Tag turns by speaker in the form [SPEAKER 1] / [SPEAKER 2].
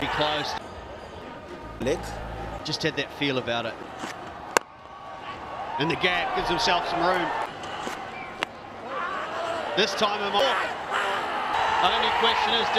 [SPEAKER 1] Be close.
[SPEAKER 2] Leg.
[SPEAKER 1] Just had that feel about it. And the gap gives himself some room. This time, I'm off. Only question is.